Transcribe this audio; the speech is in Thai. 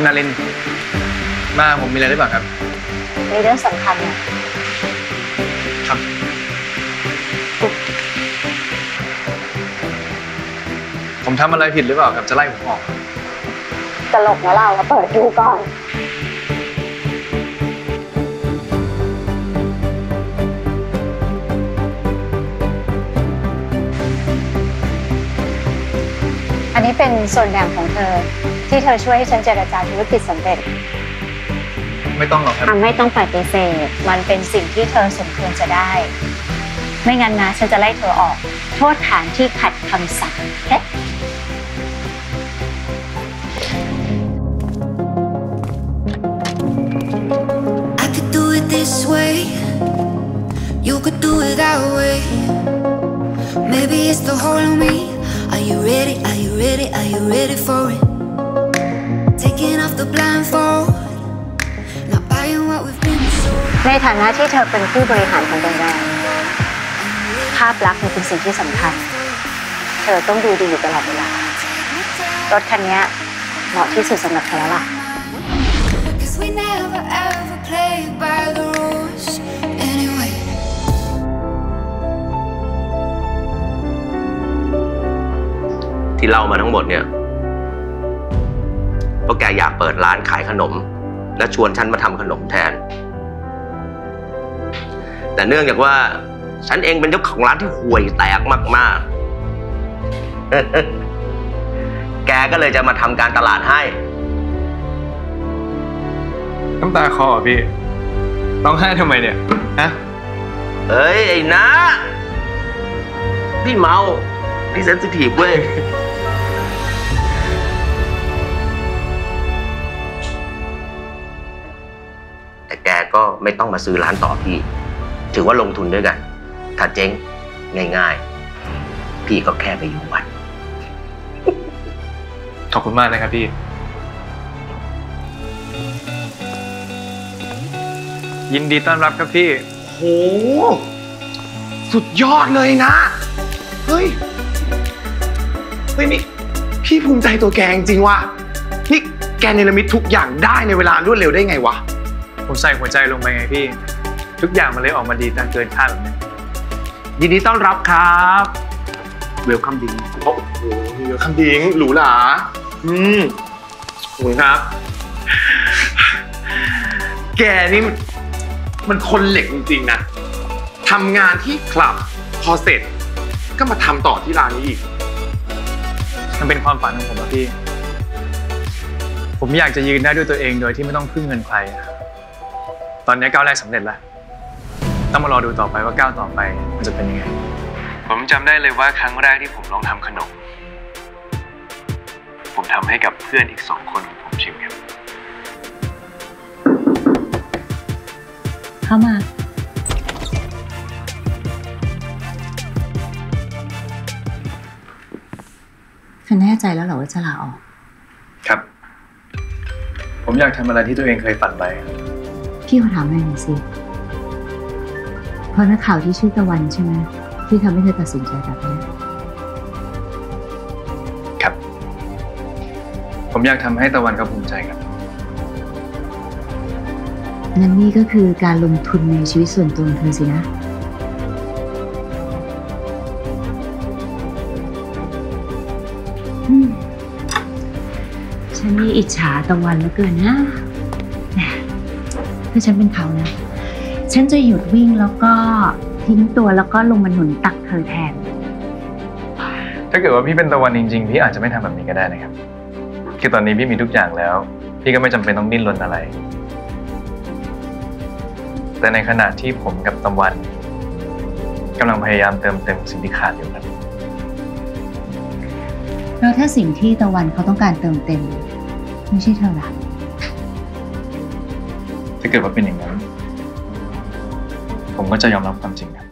คุณนารินทร์มาผมมีอะไรหรือเปล่าครับ มีเรื่องสำคัญเนี่ยครับผมทำอะไรผิดหรือเปล่าครับจะไล่ผมออกตลกนะเราเราเปิดดูก่อนอันนี้เป็นส่วนแบ่งของเธอ ที่เธอช่วยให้ฉันเจรจาธุรกิจสำเร็จ ไม่ต้องหรอกครับทำไม่ต้องปฏิเสธมันเป็นสิ่งที่เธอสมควรจะได้ ไม่งั้นนะ ฉันจะไล่เธอออก โทษฐานที่ขัดคำสั่งเอ๊ะ I could do it this way. You could do it that way. Maybe it's the whole of me. Are you ready? Are you ready? Are you ready for it? Taking off the blindfold. Not buying what we've been sold. ในฐานะที่เธอเป็นผู้บริหารของโรงแรมภาพลักษณ์มันเป็นสิ่งที่สำคัญ เธอต้องดูดีอยู่ตลอดเวลารถคันนี้เหมาะที่สุดสำหรับเธอแล้วล่ะ Cause we never ever play by the rules anyway. ที่เล่ามาทั้งหมดเนี่ย เพราะแกอยากเปิดร้านขายขนม และชวนฉันมาทำขนมแทน แต่เนื่องจากว่า ฉันเองเป็นเจ้าของร้านที่ห่วยแตกมาก ๆ แกก็เลยจะมาทำการตลาดให้ น้ำตาคอเหรอพี่ร้องไห้ทำไมเนี่ยฮะเฮ้ย ไอ้นะ พี่เมา พี่เซนซิทีฟเว้ย กก็ไม่ต้องมาซื้อร้านต่อพี่ ถือว่าลงทุนด้วยกัน ถ้าเจ๊งง่ายๆ พี่ก็แค่ไปอยู่วัด ขอบคุณมากนะครับพี่ ยินดีต้อนรับครับพี่ โห สุดยอดเลยนะ เฮ้ย เฮ้ยนี่พี่ภูมิใจตัวแกจริงๆว่ะนี่แกเนรมิตทุกอย่างได้ในเวลารวดเร็วได้ไงวะ ผมใส่หัวใจลงไปไงพี่ ทุกอย่างมันเลยออกมาดีตามเกินคาดแบบนี้ยินดีต้อนรับครับเวลคัมดิงโอ้โหเวลคัมดิงหรูหราอืมขอบคุณครับ แกนี่มันมันคนเหล็กจริงๆนะทำงานที่คลับพอเสร็จ ก็มาทำต่อที่ร้านนี้อีก มันเป็นความฝันของผมอะพี่ ผมอยากจะยืนได้ด้วยตัวเองโดยที่ไม่ต้องพึ่งเงินใครอะต อนนี้ก้าวแรกสำเร็จแล้ว ต้องมารอดูต่อไปว่าก้าวต่อไปมันจะเป็นยังไง ผมจำได้เลยว่าครั้งแรกที่ผมลองทำขนม ผมทำให้กับเพื่อนอีกสองคนของผมชิมครับ เข้ามาเธอแน่ใจแล้วเหรอว่าจะลาออก ครับ ผมอยากทำอะไรที่ตัวเองเคยฝันไว้ พี่ขอถามหน่อยหน่อยสิเพราะนักข่าวที่ชื่อตะวันใช่ไหมที่ทำให้เธอตัดสินใจแบบนี้ครับ ผมอยากทำให้ตะวันเขาภูมิใจครับงั้นนี่ก็คือการลงทุนในชีวิตส่วนตัวของเธอสินะอืมฉันนี่อิจฉาตะวันเหลือเกินนะแหม ถ้าฉันเป็นเขานะ ฉันจะหยุดวิ่งแล้วก็ทิ้งตัวแล้วก็ลงมาหนุนตักเธอแทน ถ้าเกิดว่าพี่เป็นตะวันจริงๆ พี่อาจจะไม่ทำแบบนี้ก็ได้นะครับ คือตอนนี้พี่มีทุกอย่างแล้ว พี่ก็ไม่จำเป็นต้องดิ้นรนอะไร แต่ในขณะที่ผมกับตะวันกำลังพยายามเติมเต็มสิ่งที่ขาดอยู่ครับ แล้วถ้าสิ่งที่ตะวันเขาต้องการเติมเต็ม ไม่ใช่เธอล่ะ ถ้าเกิดว่าเป็นอย่างนั้น ผมก็จะยอมรับความจริงครับ